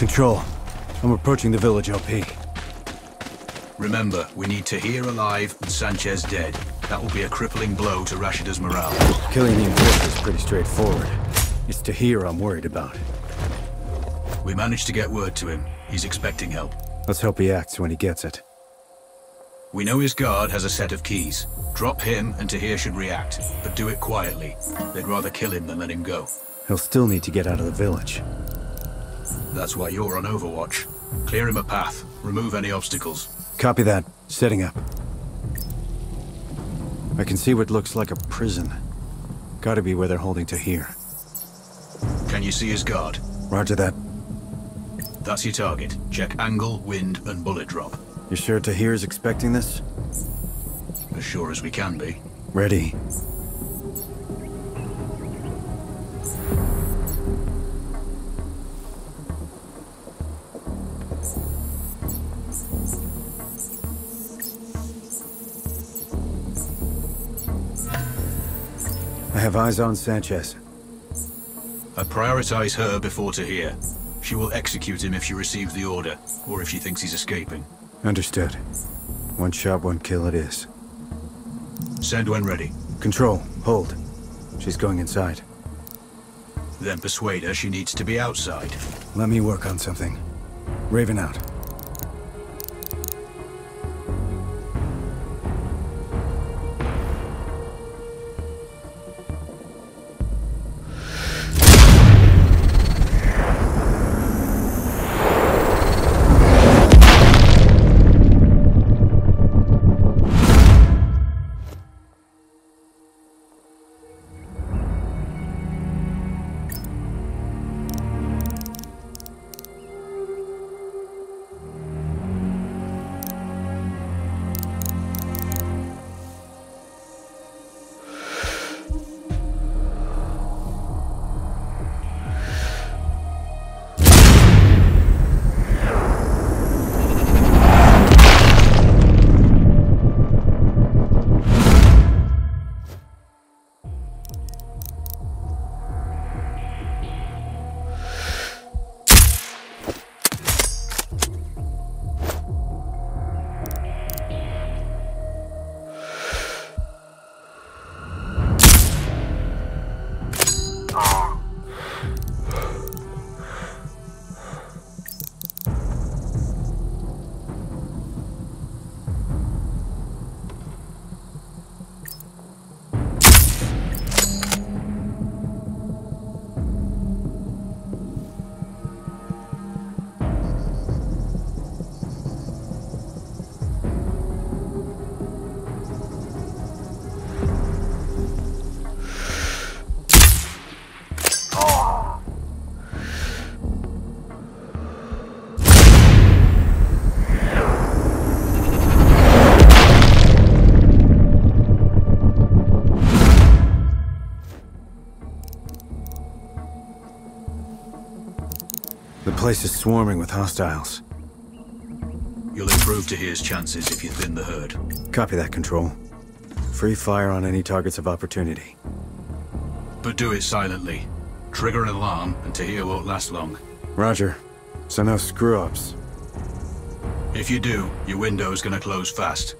Control. I'm approaching the village LP. Remember, we need Tahir alive and Sanchez dead. That will be a crippling blow to Rashida's morale. Killing the Enforcer is pretty straightforward. It's Tahir I'm worried about. We managed to get word to him. He's expecting help. Let's hope he acts when he gets it. We know his guard has a set of keys. Drop him and Tahir should react, but do it quietly. They'd rather kill him than let him go. He'll still need to get out of the village. That's why you're on Overwatch. Clear him a path. Remove any obstacles. Copy that. Setting up. I can see what looks like a prison. Gotta be where they're holding Tahir. Can you see his guard? Roger that. That's your target. Check angle, wind, and bullet drop. You sure Tahir's expecting this? As sure as we can be. Ready. I have eyes on Sanchez. I prioritize her before to Tahir. She will execute him if she receives the order, or if she thinks he's escaping. Understood. One shot, one kill it is. Send when ready. Control, hold. She's going inside. Then persuade her she needs to be outside. Let me work on something. Raven out. Place is swarming with hostiles. You'll improve Tahir's chances if you thin the herd. Copy that, Control. Free fire on any targets of opportunity. But do it silently. Trigger an alarm, and Tahir won't last long. Roger. So no screw-ups. If you do, your window's gonna close fast.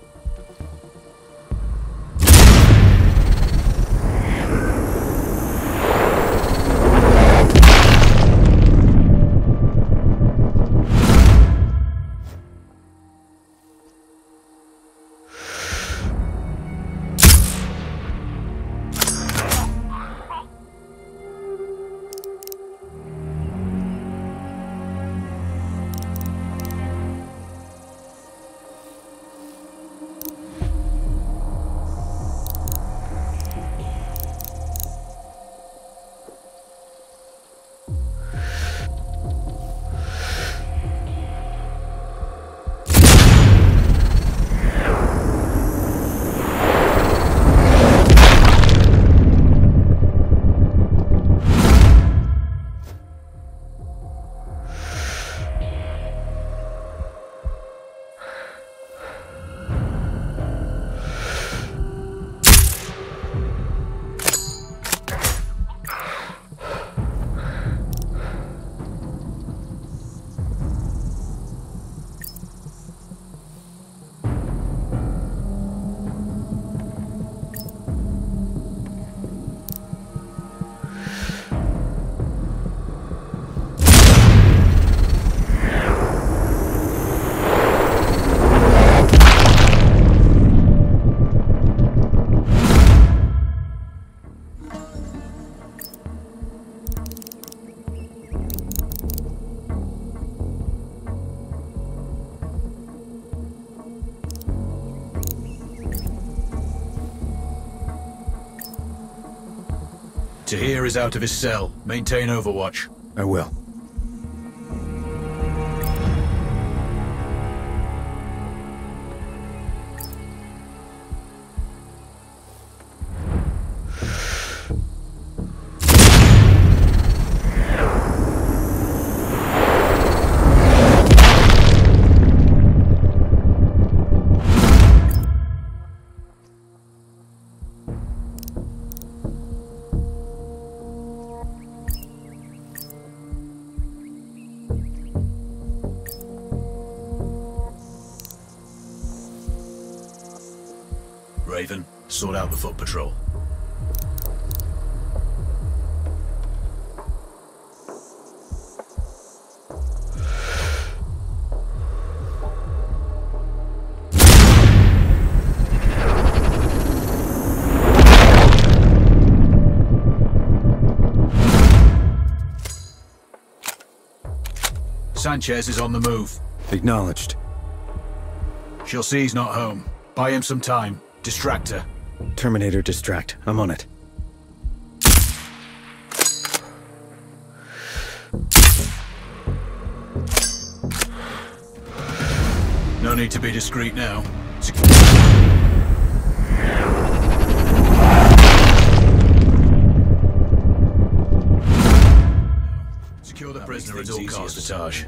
Tahir is out of his cell. Maintain overwatch. I will. Raven, sort out the foot patrol. Sanchez is on the move. Acknowledged. She'll see he's not home. Buy him some time. Distract her. Terminator distract. I'm on it. No need to be discreet now. Secure the prisoner at all costs, Taj.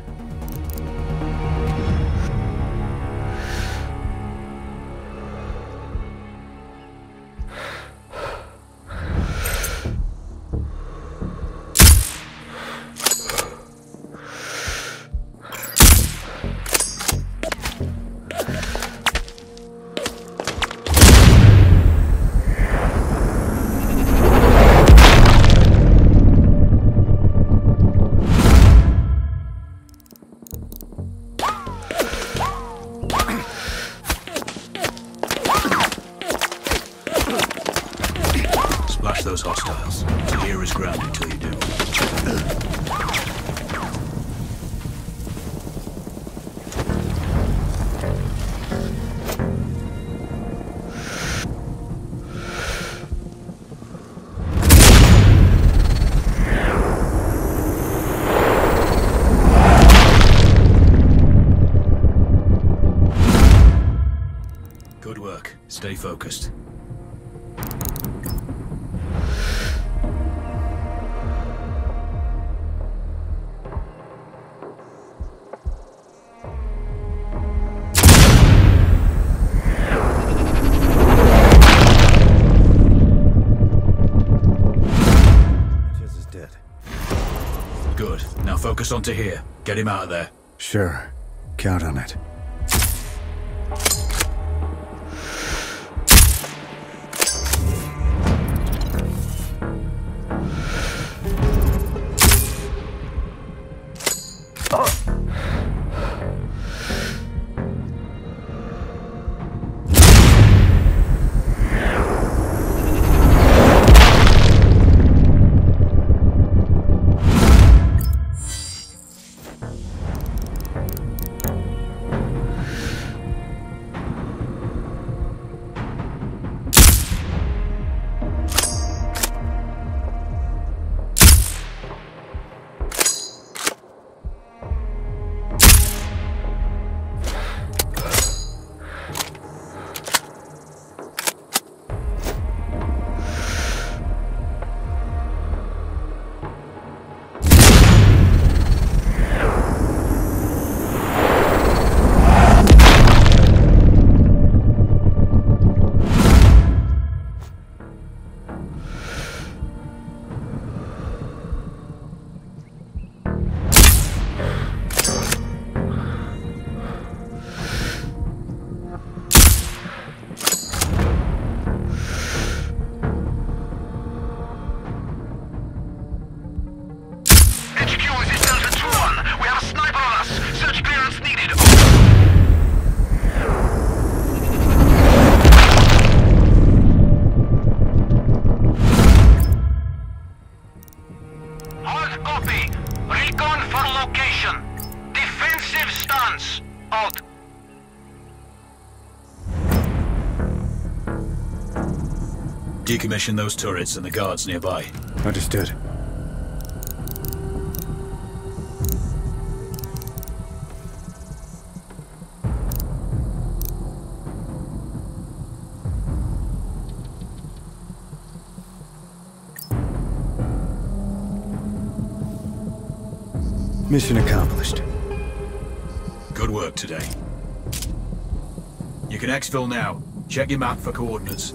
Focus on Tahir. Get him out of there. Sure. Count on it. Decommission those turrets and the guards nearby. Understood. Mission accomplished. Good work today. You can exfil now. Check your map for coordinates.